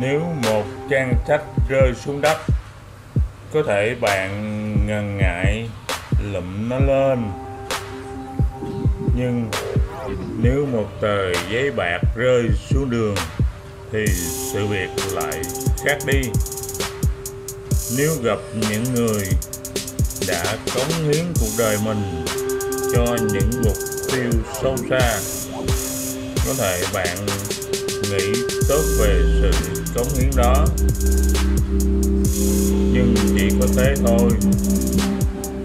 nếu một trang sách rơi xuống đất, có thể bạn ngần ngại lụm nó lên. Nhưng nếu một tờ giấy bạc rơi xuống đường, thì sự việc lại khác đi. Nếu gặp những người đã cống hiến cuộc đời mình cho những mục tiêu sâu xa, có thể bạn nghĩ tốt về sự cống hiến đó. Nhưng chỉ có thế thôi.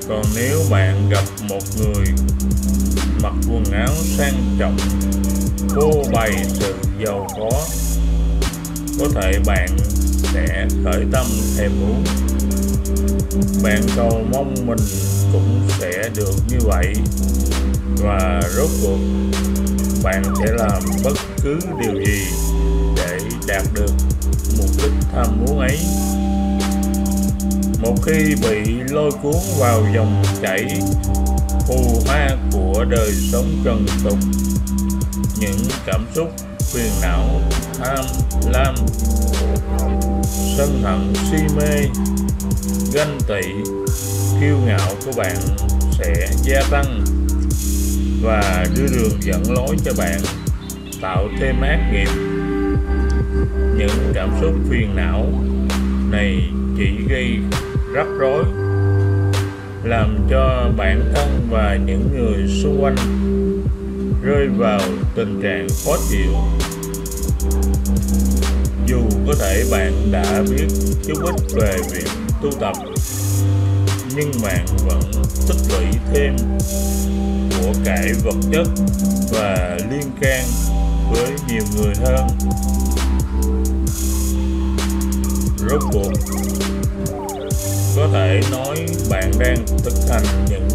Còn nếu bạn gặp một người mặc quần áo sang trọng phô bày sự giàu có có thể bạn sẽ khởi tâm thèm muốn. Bạn cầu mong mình cũng sẽ được như vậy. Và rốt cuộc bạn sẽ làm bất cứ điều gì để đạt được mục đích tham muốn ấy. Một khi bị lôi cuốn vào dòng chảy phù hoa của đời sống trần tục, những cảm xúc phiền não, tham lam, sân hận, si mê, ganh tị, kiêu ngạo của bạn sẽ gia tăng và đưa đường dẫn lối cho bạn, tạo thêm ác nghiệp. Những cảm xúc phiền não này chỉ gây rắc rối, làm cho bản thân và những người xung quanh rơi vào tình trạng khó chịu. Dù có thể bạn đã biết chút ít về việc tu tập, nhưng bạn vẫn tích lũy thêm của cải vật chất và liên can với nhiều người hơn. Rốt cuộc có thể nói bạn đang thực hành những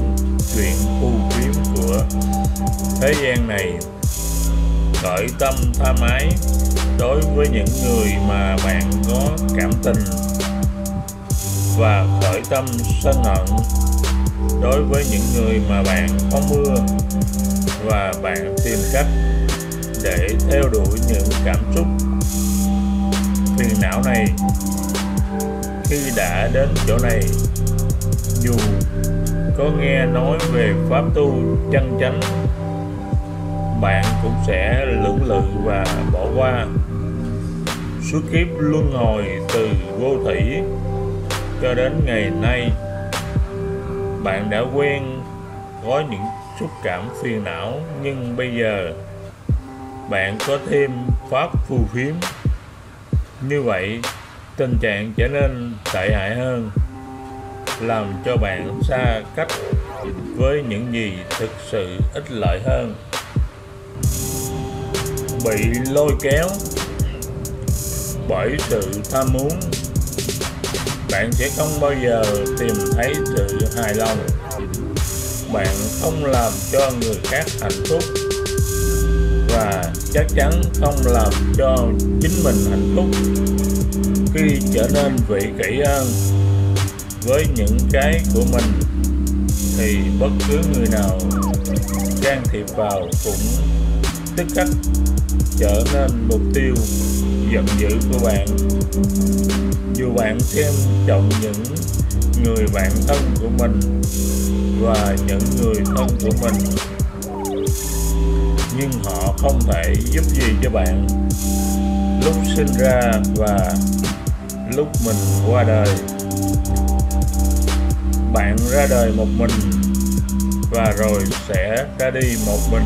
chuyện phù phiếm của thế gian này. Cởi tâm tha mái đối với những người mà bạn có cảm tình và khởi tâm sân hận đối với những người mà bạn không ưa và bạn tìm cách để theo đuổi những cảm xúc phiền não này. Khi đã đến chỗ này, dù có nghe nói về pháp tu chân chánh, bạn cũng sẽ lưỡng lự và bỏ qua. Suốt kiếp luân hồi từ vô thủy cho đến ngày nay, bạn đã quen, có những xúc cảm phiền não, nhưng bây giờ bạn có thêm pháp phù phiếm. Như vậy, tình trạng trở nên tệ hại hơn, làm cho bạn xa cách với những gì thực sự ích lợi hơn. Bị lôi kéo bởi sự tham muốn bạn sẽ không bao giờ tìm thấy sự hài lòng. Bạn không làm cho người khác hạnh phúc. Và chắc chắn không làm cho chính mình hạnh phúc. Khi trở nên vị kỷ hơn với những cái của mình, thì bất cứ người nào can thiệp vào cũng tức khắc trở nên mục tiêu giận dữ của bạn. Dù bạn xem trọng những người bạn thân của mình và những người thân của mình, nhưng họ không thể giúp gì cho bạn. Lúc sinh ra và lúc mình qua đời, bạn ra đời một mình và rồi sẽ ra đi một mình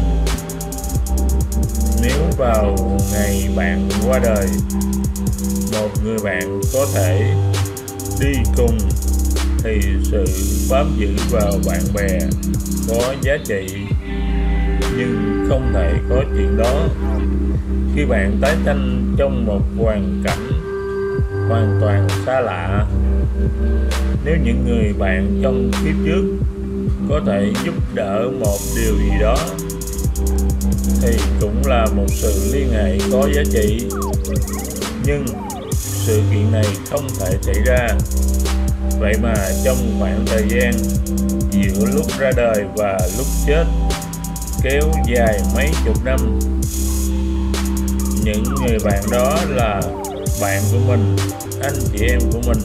nếu vào ngày bạn qua đời, một người bạn có thể đi cùng thì sự bám giữ vào bạn bè có giá trị, nhưng không thể có chuyện đó. Khi bạn tái sanh trong một hoàn cảnh hoàn toàn xa lạ, nếu những người bạn trong kiếp trước có thể giúp đỡ một điều gì đó thì cũng là một sự liên hệ có giá trị. Nhưng sự kiện này không thể xảy ra. Vậy mà trong khoảng thời gian giữa lúc ra đời và lúc chết, kéo dài mấy chục năm, những người bạn đó là bạn của mình, anh chị em của mình,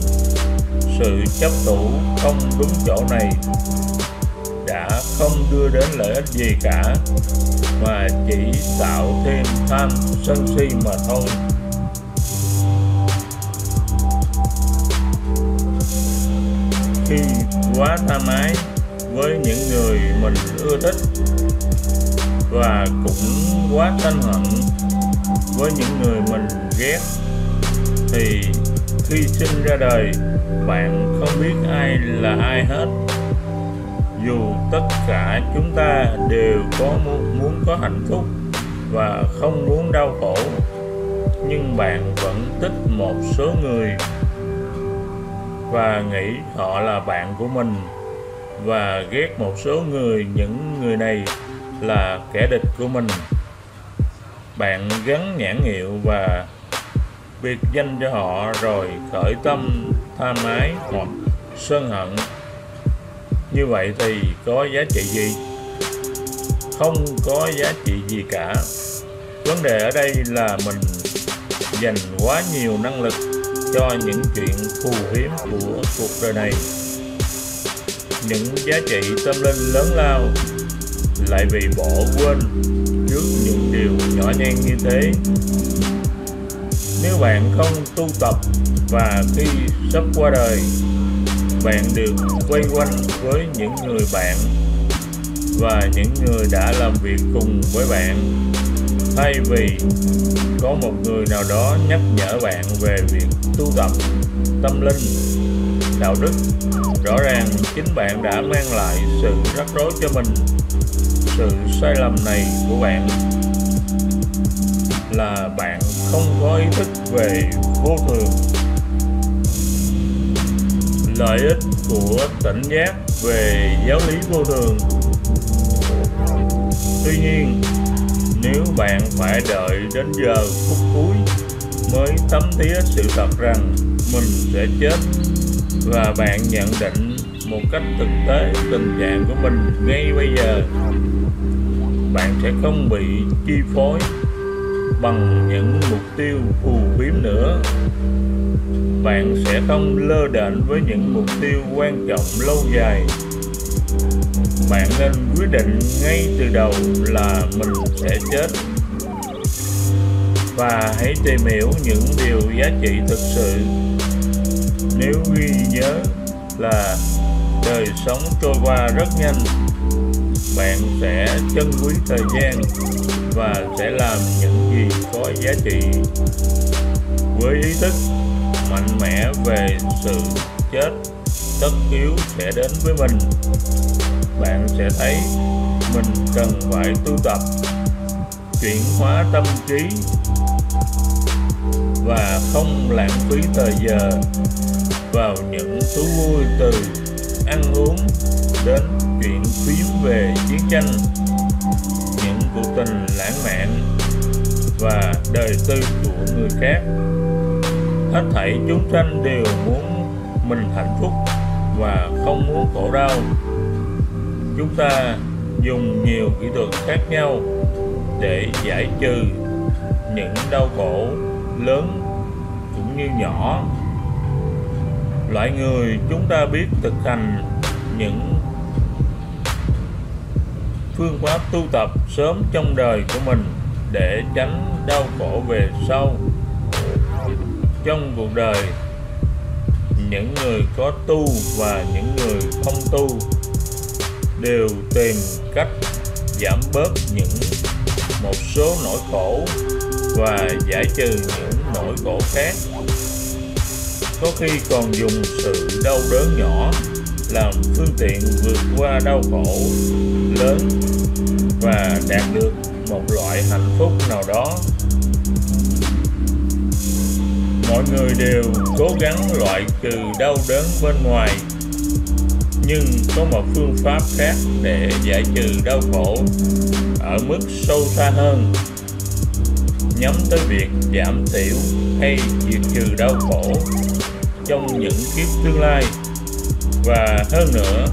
sự chấp thủ không đúng chỗ này không đưa đến lợi ích gì cả, mà chỉ tạo thêm tham sân si mà thôi. Khi quá tham ái với những người mình ưa thích và cũng quá sân hận với những người mình ghét, thì khi sinh ra đời, bạn không biết ai là ai hết dù tất cả chúng ta đều có muốn, muốn có hạnh phúc và không muốn đau khổ nhưng bạn vẫn thích một số người và nghĩ họ là bạn của mình. Và ghét một số người những người này là kẻ địch của mình. Bạn gắn nhãn hiệu và biệt danh cho họ rồi khởi tâm tha mái hoặc sân hận như vậy thì có giá trị gì? Không có giá trị gì cả. Vấn đề ở đây là mình dành quá nhiều năng lực cho những chuyện phù hiếm của cuộc đời này. Những giá trị tâm linh lớn lao lại bị bỏ quên trước những điều nhỏ nhen như thế. Nếu bạn không tu tập và khi sắp qua đời bạn được quay quanh với những người bạn và những người đã làm việc cùng với bạn. Thay vì có một người nào đó nhắc nhở bạn về việc tu tập tâm linh, đạo đức, rõ ràng chính bạn đã mang lại sự rắc rối cho mình. Sự sai lầm này của bạn là bạn không có ý thức về vô thường lợi ích của tỉnh giác về giáo lý vô thường. Tuy nhiên, nếu bạn phải đợi đến giờ phút cuối mới thấm thía sự thật rằng mình sẽ chết và bạn nhận định một cách thực tế tình trạng của mình ngay bây giờ, bạn sẽ không bị chi phối bằng những mục tiêu phù phiếm nữa, bạn sẽ không lơ đễnh với những mục tiêu quan trọng lâu dài. Bạn nên quyết định ngay từ đầu là mình sẽ chết. Và hãy tìm hiểu những điều giá trị thực sự. Nếu ghi nhớ là đời sống trôi qua rất nhanh, bạn sẽ trân quý thời gian và sẽ làm những gì có giá trị. Với ý thức mạnh mẽ về sự chết, tất yếu sẽ đến với mình. Bạn sẽ thấy mình cần phải tu tập, chuyển hóa tâm trí và không lãng phí thời giờ vào những thú vui từ ăn uống đến chuyện phím về chiến tranh của tình lãng mạn và đời tư của người khác. Hết thảy chúng sanh đều muốn mình hạnh phúc và không muốn khổ đau. Chúng ta dùng nhiều kỹ thuật khác nhau để giải trừ những đau khổ lớn cũng như nhỏ. Loại người chúng ta biết thực hành những phương pháp tu tập sớm trong đời của mình để tránh đau khổ về sau. Trong cuộc đời, những người có tu và những người không tu đều tìm cách giảm bớt những, một số nỗi khổ và giải trừ những nỗi khổ khác. Có khi còn dùng sự đau đớn nhỏ làm phương tiện vượt qua đau khổ lớn và đạt được một loại hạnh phúc nào đó. Mọi người đều cố gắng loại trừ đau đớn bên ngoài, nhưng có một phương pháp khác để giải trừ đau khổ ở mức sâu xa hơn. Nhắm tới việc giảm thiểu hay diệt trừ đau khổ trong những kiếp tương lai và hơn nữa,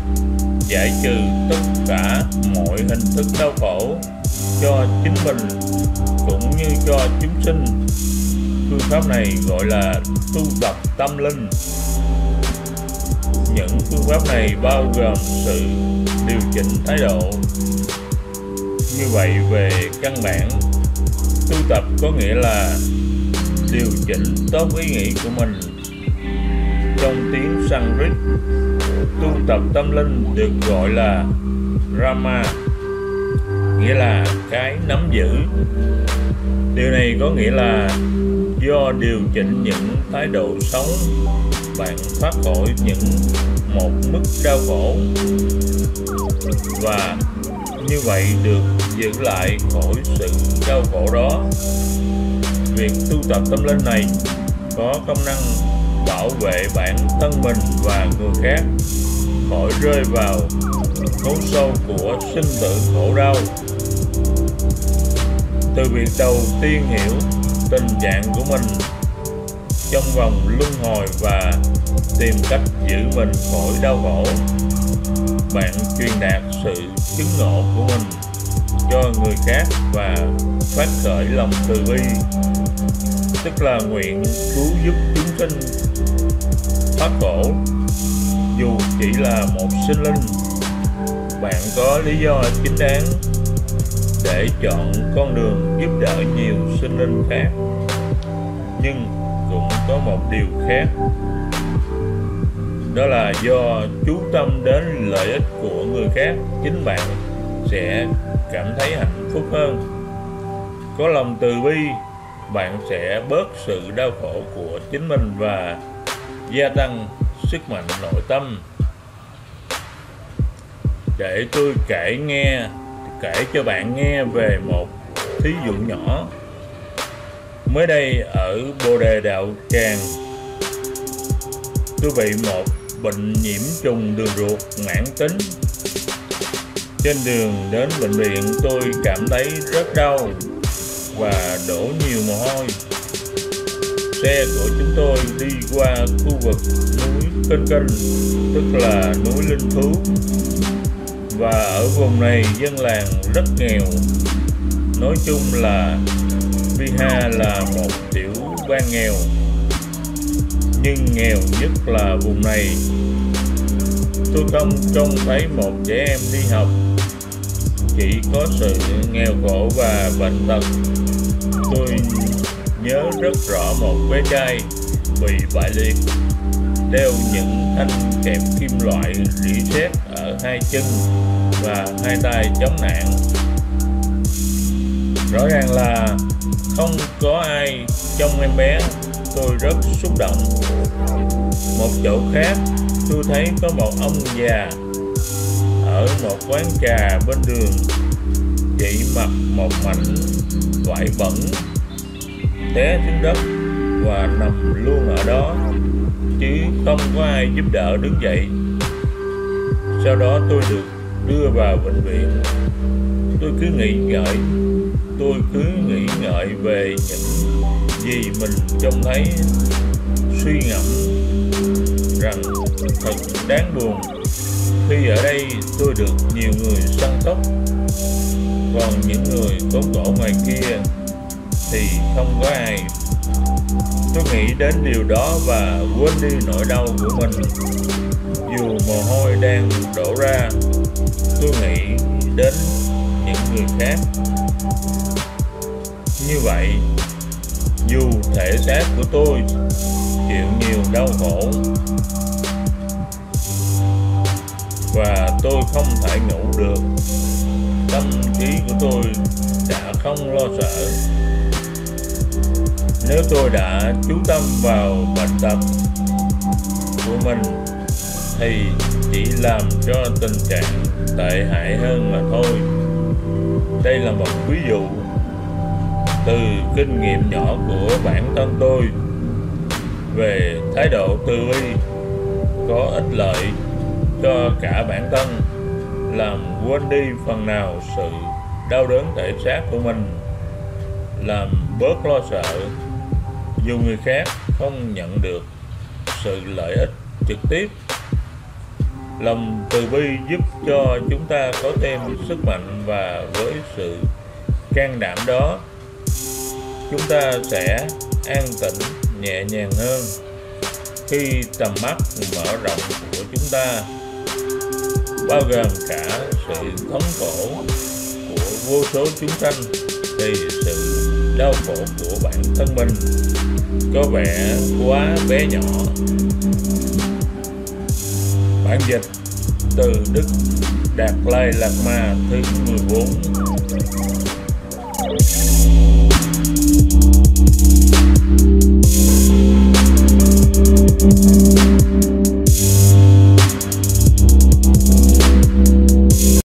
giải trừ tất cả mọi hình thức đau khổ cho chính mình cũng như cho chúng sinh. Phương pháp này gọi là tu tập tâm linh. Những phương pháp này bao gồm sự điều chỉnh thái độ. Như vậy về căn bản, tu tập có nghĩa là điều chỉnh tốt ý nghĩ của mình trong tiếng Sanskrit, tu tập tâm linh được gọi là Rama, nghĩa là cái nắm giữ. Điều này có nghĩa là do điều chỉnh những thái độ sống, bạn thoát khỏi những một mức đau khổ. Và như vậy được giữ lại khỏi sự đau khổ đó. Việc tu tập tâm linh này có công năng bảo vệ bản thân mình và người khác. Khỏi rơi vào hố sâu của sinh tử khổ đau. Từ việc đầu tiên hiểu tình trạng của mình trong vòng luân hồi và tìm cách giữ mình khỏi đau khổ, bạn truyền đạt sự chứng ngộ của mình cho người khác và phát khởi lòng từ bi tức là nguyện cứu giúp chúng sinh thoát khổ. Dù chỉ là một sinh linh, bạn có lý do chính đáng để chọn con đường giúp đỡ nhiều sinh linh khác. Nhưng cũng có một điều khác. Đó là do chú tâm đến lợi ích của người khác, chính bạn sẽ cảm thấy hạnh phúc hơn. Có lòng từ bi bạn sẽ bớt sự đau khổ của chính mình và gia tăng sức mạnh nội tâm. Để tôi kể nghe, kể cho bạn nghe về một thí dụ nhỏ. Mới đây ở bồ đề đạo tràng, tôi bị một bệnh nhiễm trùng đường ruột mãn tính. Trên đường đến bệnh viện, tôi cảm thấy rất đau và đổ nhiều mồ hôi. Xe của chúng tôi đi qua khu vực núi Kênh Kênh tức là núi Linh Thú và ở vùng này dân làng rất nghèo. Nói chung là Biha là một tiểu bang nghèo. Nhưng nghèo nhất là vùng này. Tôi không trông thấy một trẻ em đi học chỉ có sự nghèo khổ và bệnh tật. Tôi nhớ rất rõ một bé trai bị bại liệt, đeo những thanh kẹp kim loại rỉ sét ở hai chân và hai tay chống nạn. Rõ ràng là không có ai trong em bé, tôi rất xúc động. Một chỗ khác, tôi thấy có một ông già ở một quán trà bên đường. Chị mặc một mảnh vải bẩn té xuống đất và nằm luôn ở đó, chứ không có ai giúp đỡ đứng dậy. Sau đó tôi được đưa vào bệnh viện. Tôi cứ nghĩ ngợi, tôi cứ nghĩ ngợi về những gì mình trông thấy, suy ngẫm rằng thật đáng buồn khi ở đây, tôi được nhiều người săn tóc. Còn những người tốn cổ ngoài kia thì không có ai. Tôi nghĩ đến điều đó và quên đi nỗi đau của mình. Dù mồ hôi đang đổ ra, tôi nghĩ đến những người khác. Như vậy, dù thể xác của tôi chịu nhiều đau khổ và tôi không thể ngủ được. Tâm trí của tôi đã không lo sợ. Nếu tôi đã chú tâm vào bệnh tật của mình, thì chỉ làm cho tình trạng tệ hại hơn mà thôi. Đây là một ví dụ từ kinh nghiệm nhỏ của bản thân tôi về thái độ tư vi có ích lợi cho cả bản thân, làm quên đi phần nào sự đau đớn thể xác của mình, làm bớt lo sợ. Dù người khác không nhận được sự lợi ích trực tiếp, lòng từ bi giúp cho chúng ta có thêm sức mạnh và với sự can đảm đó, chúng ta sẽ an tĩnh nhẹ nhàng hơn khi tầm mắt mở rộng của chúng ta bao gồm cả sự thống khổ của vô số chúng sanh thì sự đau khổ của bản thân mình có vẻ quá bé nhỏ. Bản dịch từ Đức Đạt Lai Lạt Ma thứ 14